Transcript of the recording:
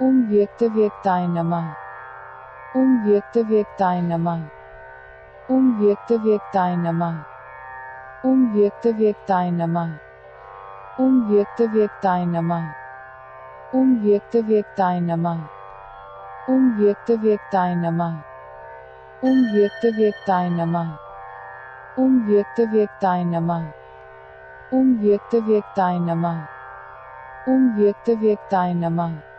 Om Vyaktavyaktaय Namah. Om Vyaktavyaktaय Namah. Om Vyaktavyaktaय Namah. Om Vyaktavyaktaय Namah. Om Vyaktavyaktaय Namah. Om Vyaktavyaktaय Namah. Om Vyaktavyaktaय Namah. Om Vyaktavyaktaय Namah. Om Vyaktavyaktaय Mann. Um Vyaktavyaktaय Namah. Om Vyaktavyaktaय Namah.